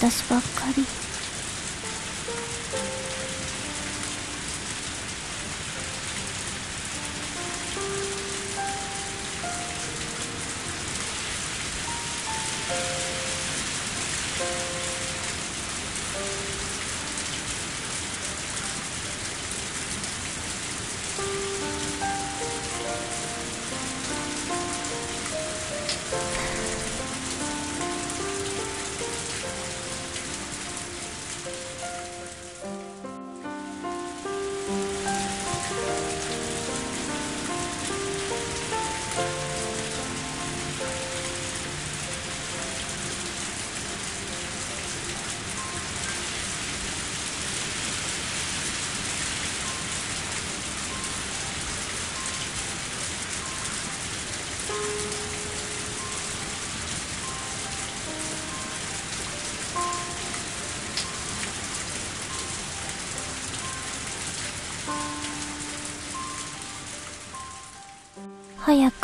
私ばっかり。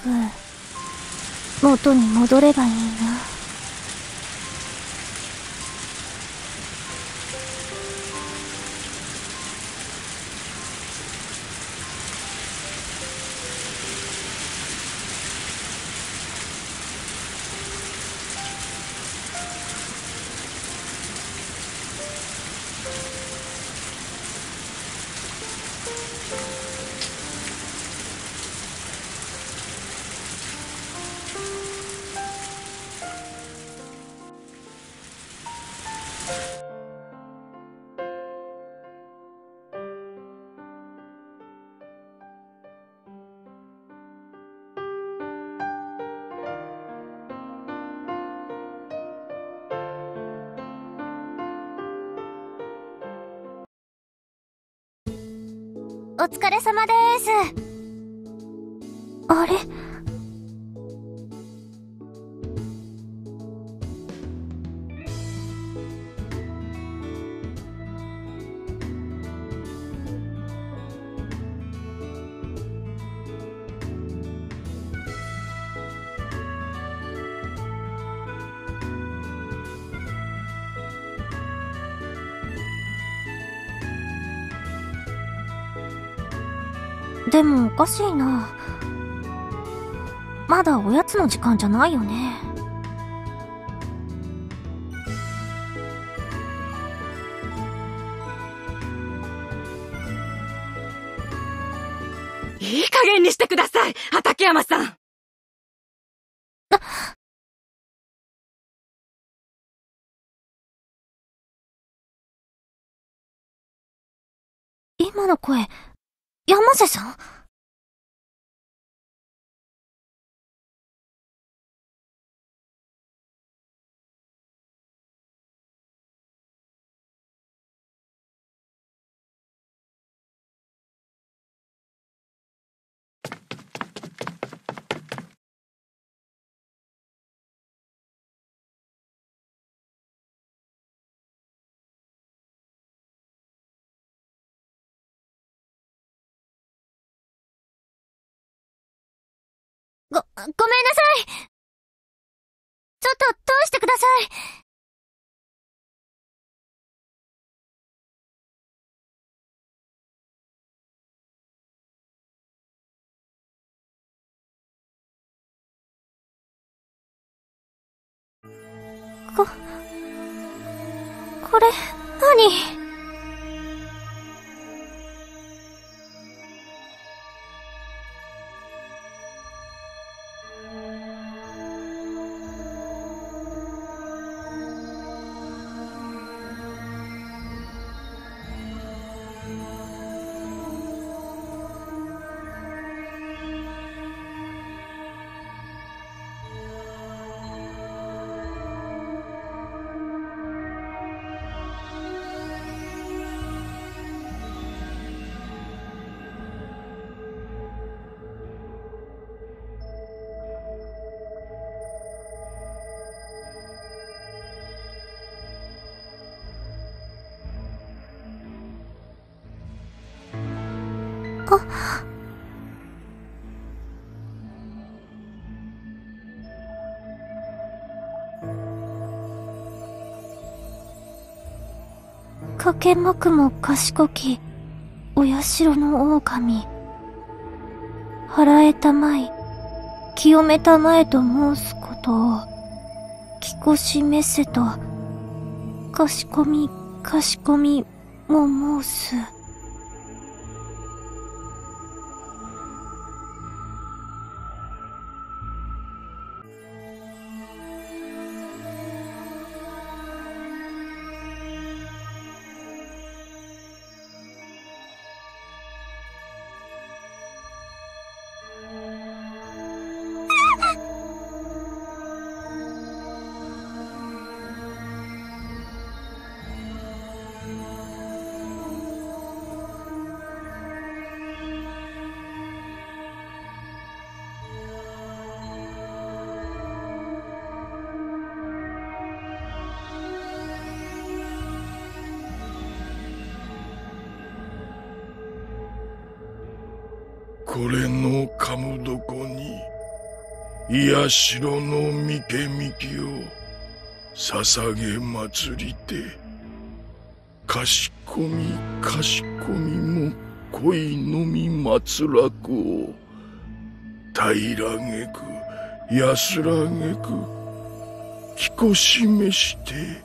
く、元に戻ればいい。お疲れ様です。あれ？でもおかしいな。まだおやつの時間じゃないよね。いい加減にしてください畠山さん今の声、山瀬さん？ご、ごめんなさい。ちょっと通してください。こ、これ、何？かけまくも賢き、お社の狼。払えたまい、清めたまえと申すことを、きこしめせと、かしこみ、かしこみ、も申す。これのかむどこに癒しろのみけみきを捧げ祭りてかしこみかしこみも恋のみ祭らくを平らげく安らげくきこしめして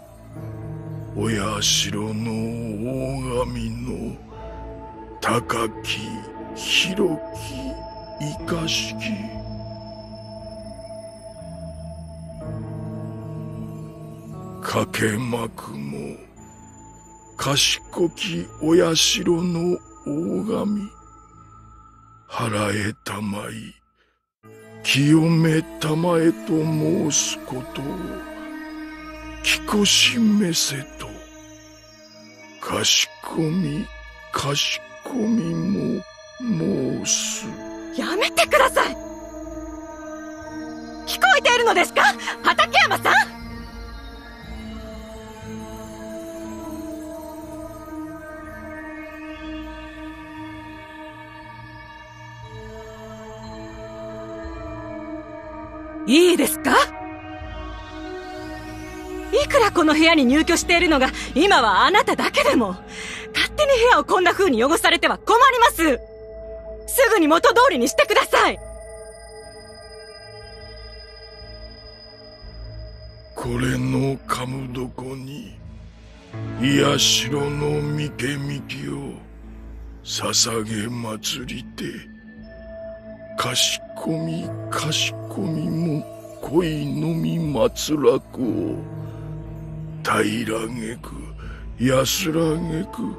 お社の大神の高き広き生かしきかけまくも賢きお社の大神。払えたまい清めたまえと申すことをきこしめせと。かしこみかしこみも申す。やめてください。聞こえているのですか？畠山さん？いいですか？いくらこの部屋に入居しているのが今はあなただけでも勝手に部屋をこんな風に汚されては困ります。すぐに元通りにしてください。これのかむどこに癒しろのみけみきを捧げ祭りてかしこみかしこみも恋のみ祭らくを平らげく安らげく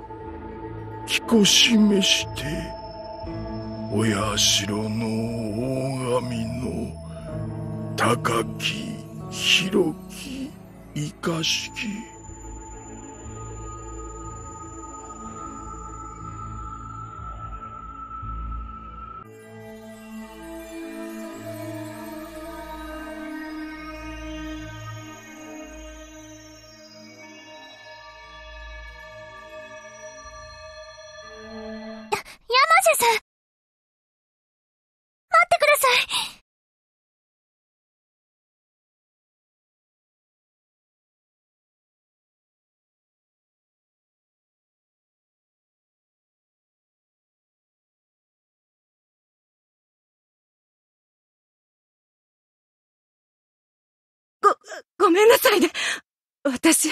きこしめしてお社の大神の高き広き生かしき。私。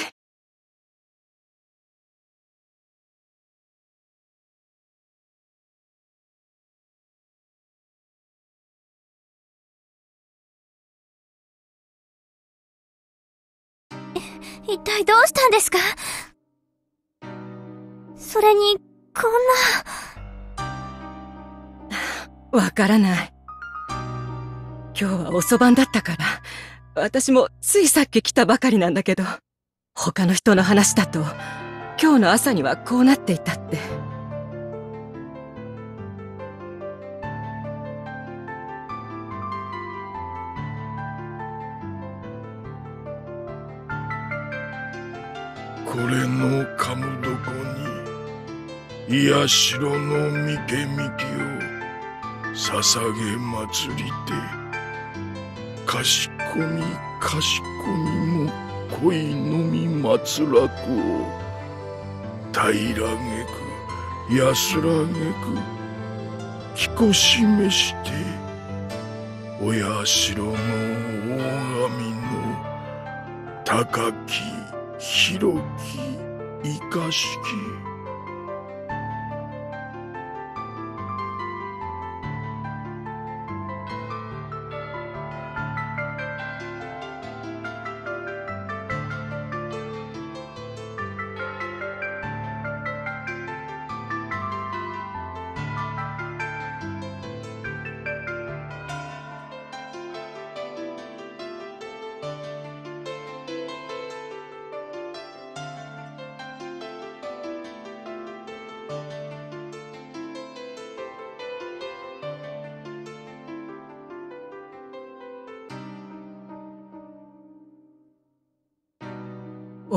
一体どうしたんですか？それに、こんな。わからない。今日は遅番だったから、私もついさっき来たばかりなんだけど、他の人の話だと、今日の朝にはこうなっていたって。これのかむどこに癒しろのみけみきを捧げ祭りてかしこみかしこみも恋のみ祭らくを平げく安らげく着こしめしてお社の大神の高き広き生かしき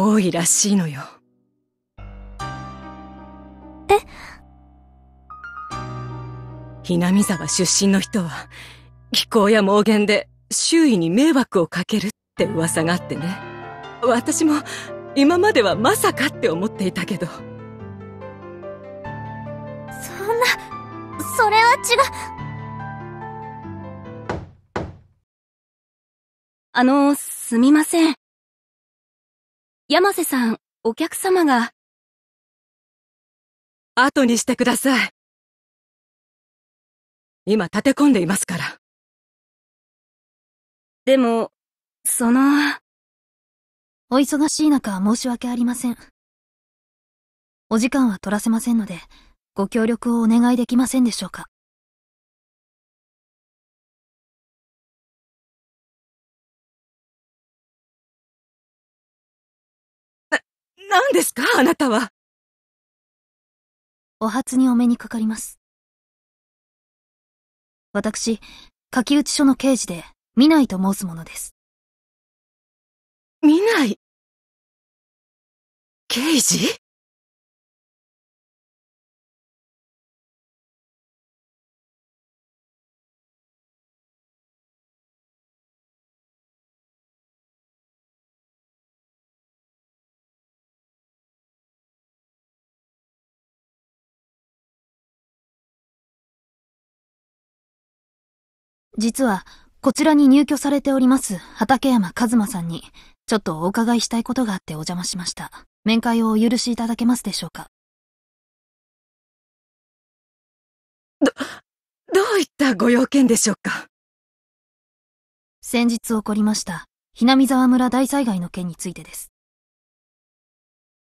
多いらしいのよ。え？ひなみ沢出身の人は、気候や妄言で周囲に迷惑をかけるって噂があってね。私も今まではまさかって思っていたけど。そんな、それは違う。あの、すみません。山瀬さん、お客様が。後にしてください。今立て込んでいますから。でも、その。お忙しい中申し訳ありません。お時間は取らせませんので、ご協力をお願いできませんでしょうか。何ですかあなたは？お初にお目にかかります。私、柿内署の刑事で、見ないと申すものです。見ない？刑事？実は、こちらに入居されております畠山和馬さんに、ちょっとお伺いしたいことがあってお邪魔しました。面会をお許しいただけますでしょうか？ど、どういったご用件でしょうか？先日起こりました、ひなみ沢村大災害の件についてです。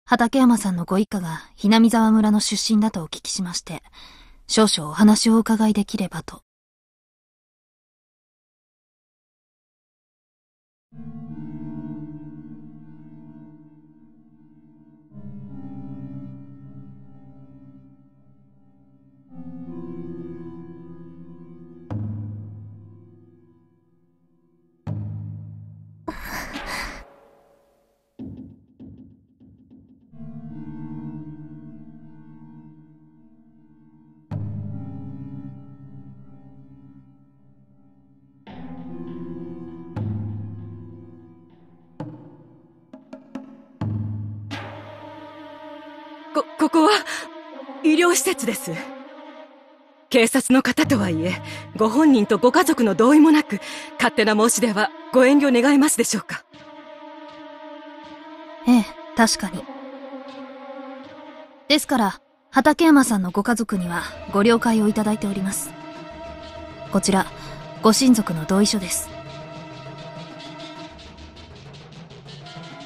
畠山さんのご一家がひなみ沢村の出身だとお聞きしまして、少々お話をお伺いできればと。こ、ここは、医療施設です。警察の方とはいえ、ご本人とご家族の同意もなく、勝手な申し出はご遠慮願いますでしょうか？ええ、確かに。ですから、畠山さんのご家族にはご了解をいただいております。こちら、ご親族の同意書です。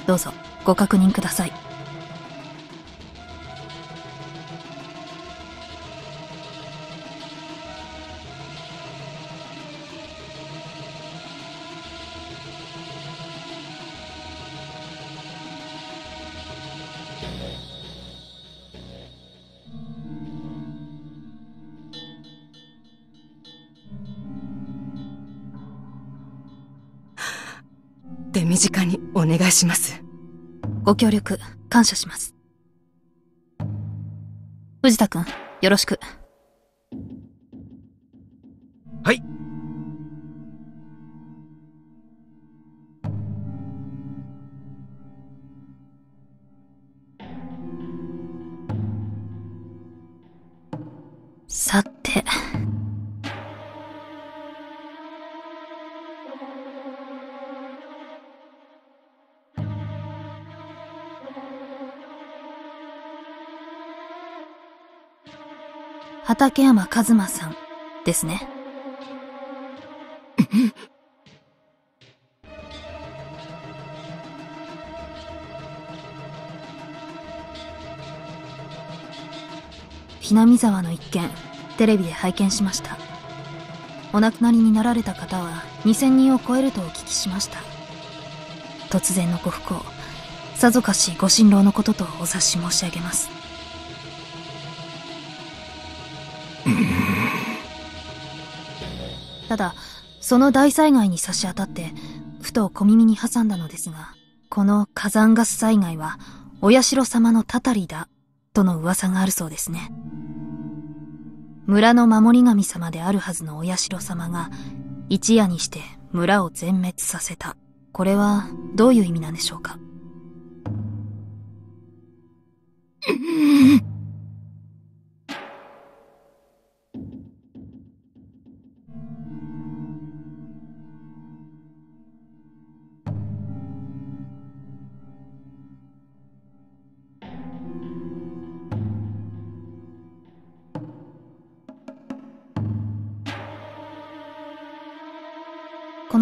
どうぞ、ご確認ください。身近にお願いします。ご協力感謝します。藤田君よろしく。はい。さて。畠山一馬さんですね。ひなみ沢の一件、テレビで拝見しました。お亡くなりになられた方は2000人を超えるとお聞きしました。突然のご不幸、さぞかしご心労のこととお察し申し上げます。ただ、その大災害に差し当たって、ふと小耳に挟んだのですが、この火山ガス災害は、お社様のたたりだ、との噂があるそうですね。村の守り神様であるはずのお社様が、一夜にして村を全滅させた。これは、どういう意味なんでしょうか？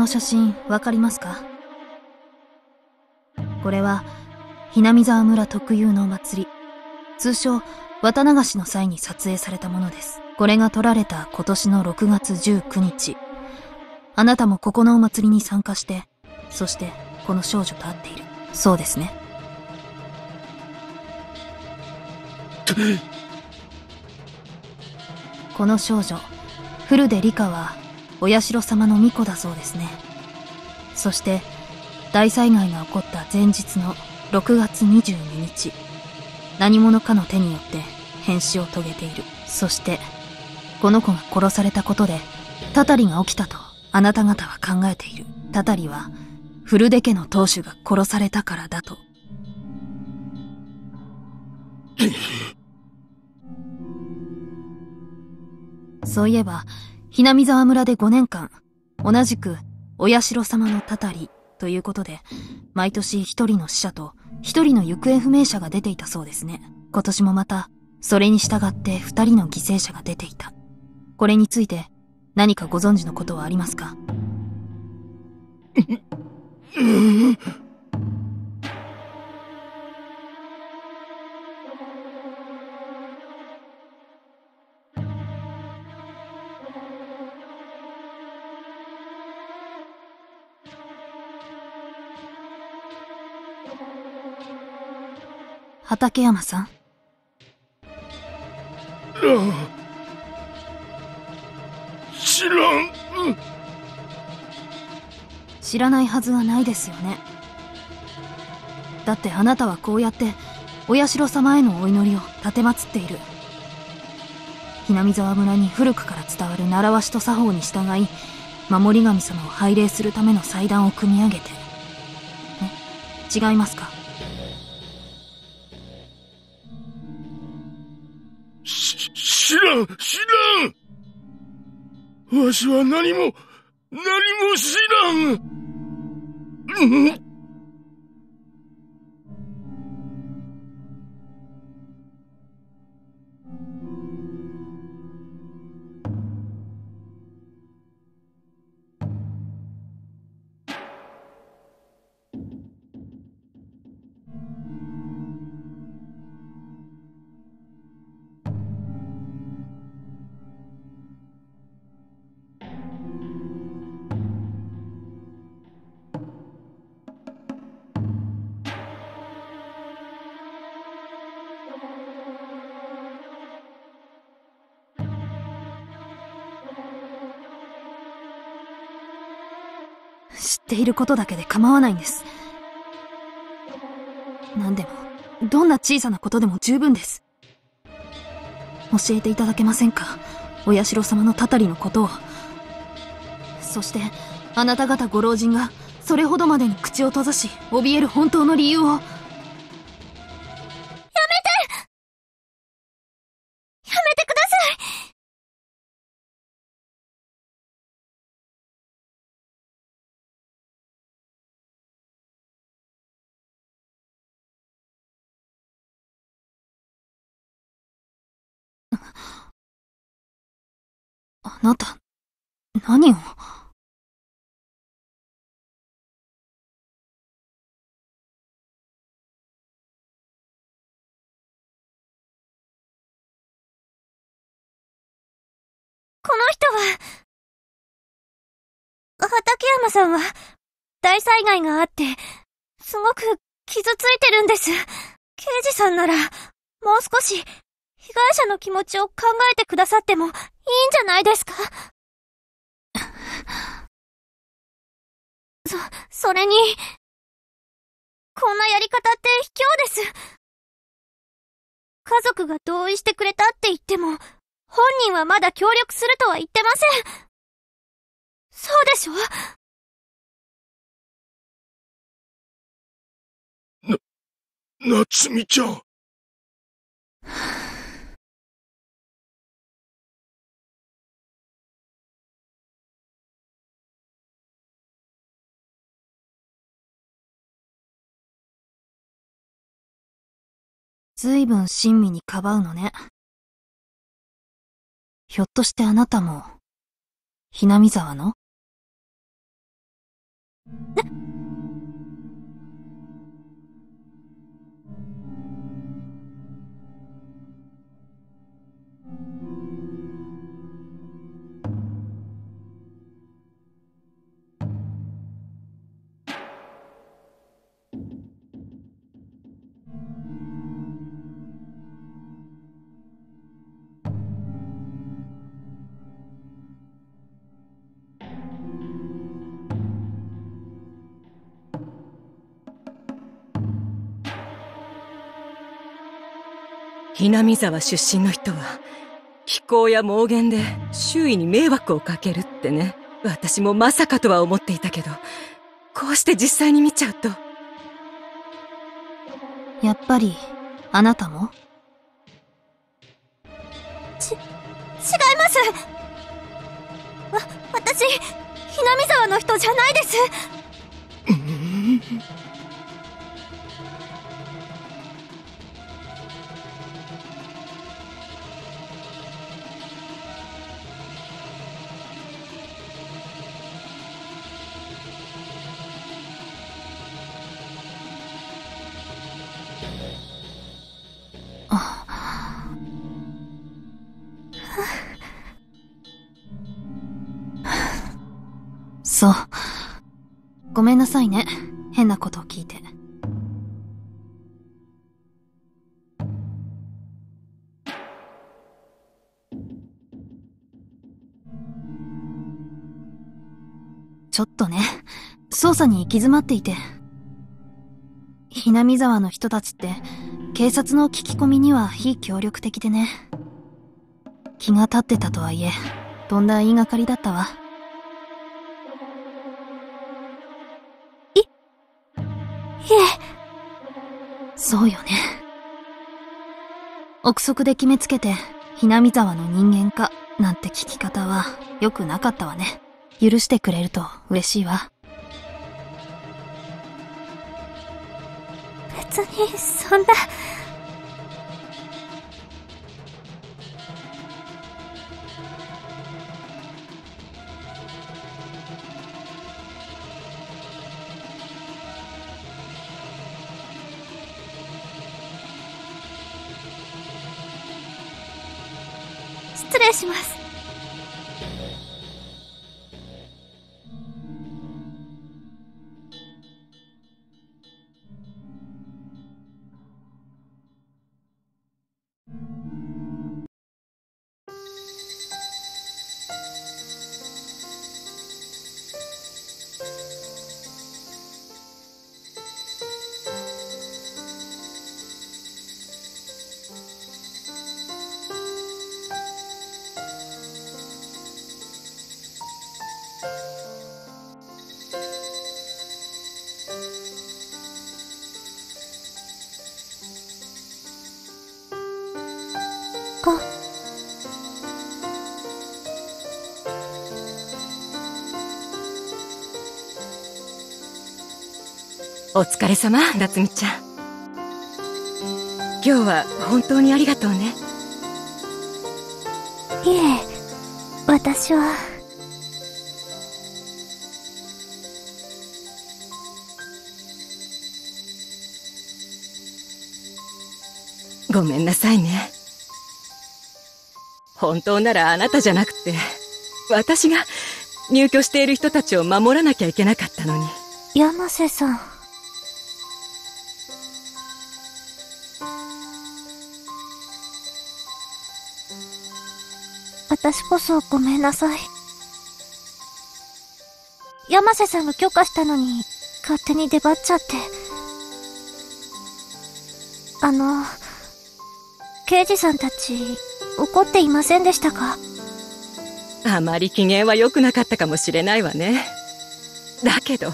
の写真わかりますか？これは、ひなみ沢村特有のお祭り、通称、綿流しの際に撮影されたものです。これが撮られた今年の6月19日。あなたもここのお祭りに参加して、そしてこの少女と会っている。そうですね。この少女、古出理香はお社様の巫女だそうですね。そして、大災害が起こった前日の6月22日、何者かの手によって変死を遂げている。そして、この子が殺されたことで、たたりが起きたとあなた方は考えている。たたりは、古出家の当主が殺されたからだと。そういえば、ひなみ沢村で5年間、同じく、お社様のたたりということで、毎年一人の死者と一人の行方不明者が出ていたそうですね。今年もまた、それに従って二人の犠牲者が出ていた。これについて、何かご存知のことはありますか？畠山さん？知らん、知らないはずはないですよね。だってあなたはこうやってお社様へのお祈りを奉っている。ひなみ沢村に古くから伝わる習わしと作法に従い守り神様を拝礼するための祭壇を組み上げて。違いますか？わしは何も、何も知らん、うん知っていることだけで構わないんです。何でも、どんな小さなことでも十分です。教えていただけませんか？お社様のたたりのことを。そして、あなた方ご老人が、それほどまでに口を閉ざし、怯える本当の理由を、なた、何を？この人は、畠山さんは、大災害があって、すごく傷ついてるんです。刑事さんなら、もう少し、被害者の気持ちを考えてくださってもいいんじゃないですか？そ、それに、こんなやり方って卑怯です。家族が同意してくれたって言っても、本人はまだ協力するとは言ってません。そうでしょ？な、夏美ちゃん。ずいぶん親身にかばうのね。ひょっとしてあなたも、ひなみざわの？南沢出身の人は、飛行や妄言で周囲に迷惑をかけるってね。私もまさかとは思っていたけど、こうして実際に見ちゃうと。やっぱり、あなたも？ち、違いますわ、私、ひなみ沢の人じゃないです。そう。ごめんなさいね。変なことを聞いて。ちょっとね、捜査に行き詰まっていて。ひなみ沢の人たちって、警察の聞き込みには非協力的でね。気が立ってたとはいえ、とんだ言いがかりだったわ。そうよね。憶測で決めつけて、ひなみ沢の人間か、なんて聞き方は、良くなかったわね。許してくれると嬉しいわ。別に、そんな、お疲れ様、夏美ちゃん。今日は本当にありがとうね。いえ、私は、ごめんなさいね。本当ならあなたじゃなくて、私が入居している人たちを守らなきゃいけなかったのに。山瀬さん。私こそごめんなさい。山瀬さんが許可したのに、勝手に出張っちゃって。あの、刑事さんたち、怒っていませんでしたか？あまり機嫌は良くなかったかもしれないわね。だけど、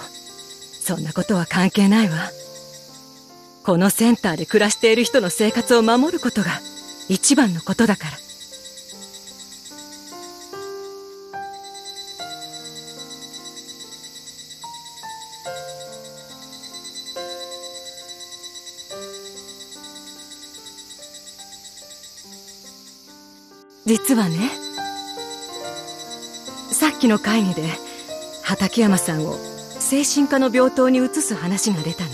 そんなことは関係ないわ。このセンターで暮らしている人の生活を守ることが一番のことだから。実はねさっきの会議で畠山さんを精神科の病棟に移す話が出たの。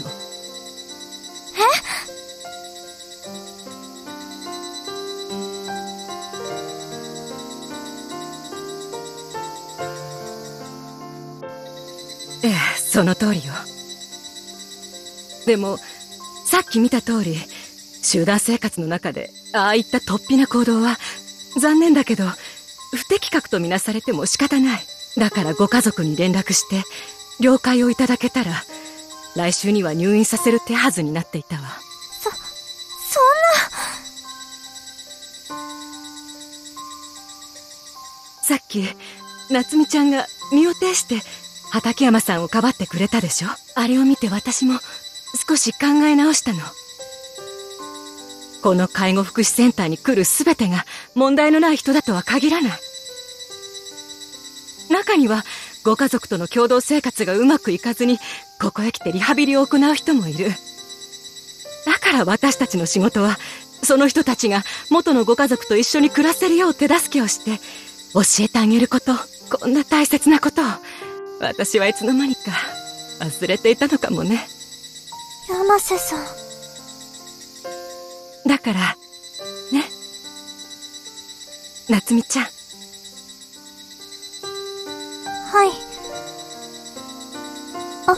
え？ええその通りよ。でもさっき見た通り集団生活の中でああいった突飛な行動は残念だけど、不適格とみなされても仕方ない。だからご家族に連絡して、了解をいただけたら、来週には入院させる手はずになっていたわ。そ、そんな。さっき、夏美ちゃんが身を挺して、畠山さんをかばってくれたでしょ？あれを見て私も少し考え直したの。この介護福祉センターに来る全てが問題のない人だとは限らない。中にはご家族との共同生活がうまくいかずにここへ来てリハビリを行う人もいる。だから私たちの仕事はその人たちが元のご家族と一緒に暮らせるよう手助けをして教えてあげること、こんな大切なことを私はいつの間にか忘れていたのかもね。山瀬さん。だから、ね。夏美ちゃん。はい。あ。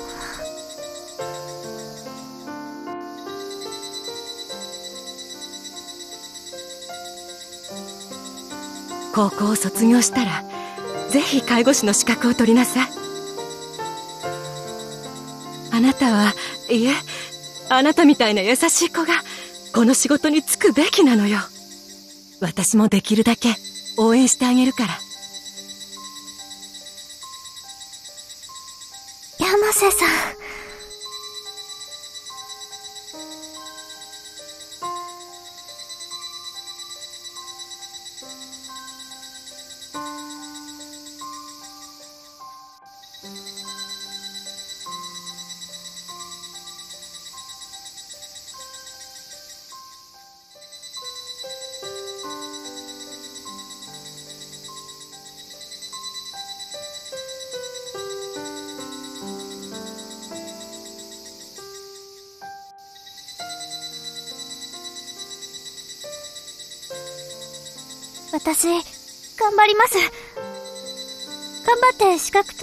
高校を卒業したら、ぜひ介護士の資格を取りなさい。あなたは、いえ、あなたみたいな優しい子が、この仕事に就くべきなのよ。私もできるだけ応援してあげるから。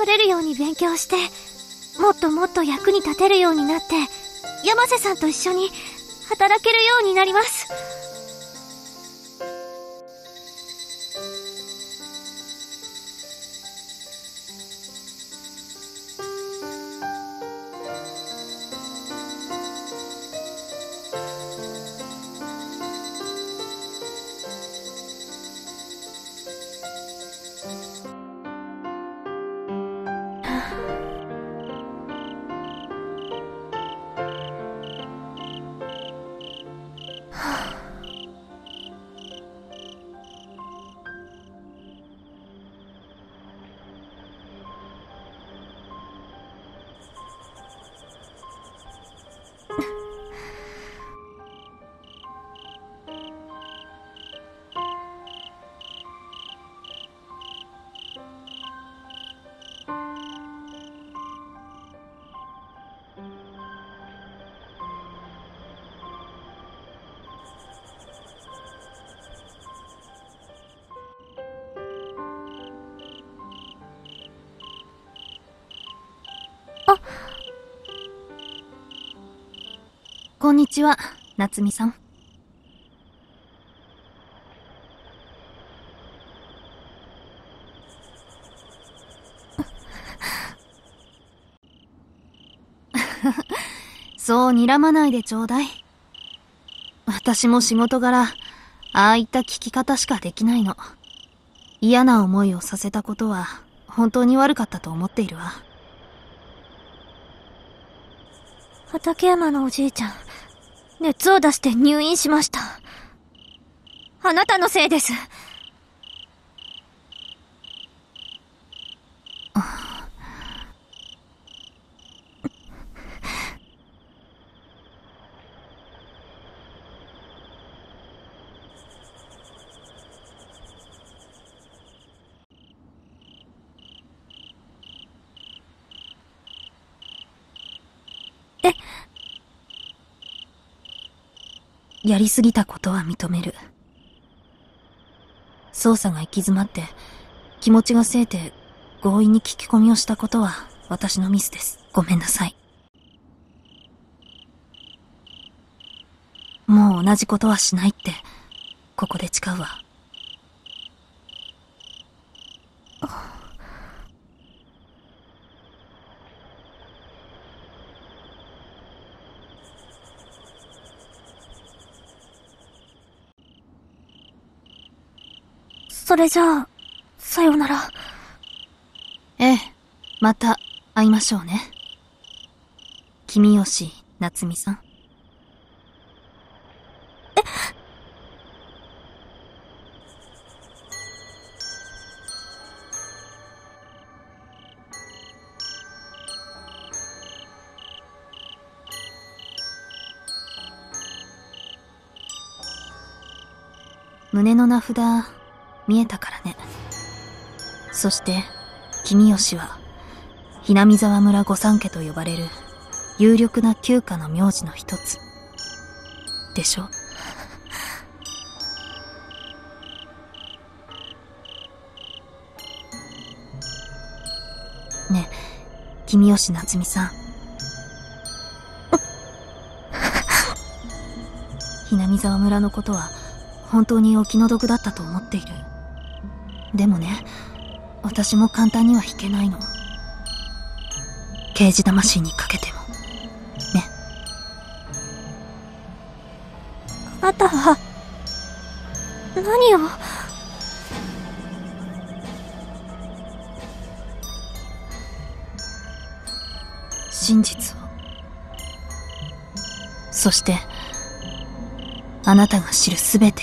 取れるように勉強して、もっともっと役に立てるようになって、山瀬さんと一緒に働けるようになります。こんにちは、夏美さん。そう睨まないでちょうだい。私も仕事柄、ああいった聞き方しかできないの。嫌な思いをさせたことは、本当に悪かったと思っているわ。畠山のおじいちゃん、熱を出して入院しました。あなたのせいです。えやりすぎたことは認める。捜査が行き詰まって、気持ちがせいて強引に聞き込みをしたことは私のミスです。ごめんなさい。もう同じことはしないって、ここで誓うわ。それじゃあ、さよなら。ええ、また会いましょうね。君吉夏美さん。え胸の名札見えたからね。そして、君吉は、ひなみ沢村御三家と呼ばれる、有力な旧家の名字の一つ。でしょ？ねえ、君吉夏美さん。ひなみ沢村のことは、本当にお気の毒だったと思っている？でもね、私も簡単には引けないの。刑事魂にかけても。ね。あなたは、何を？真実を。そして、あなたが知るすべてを。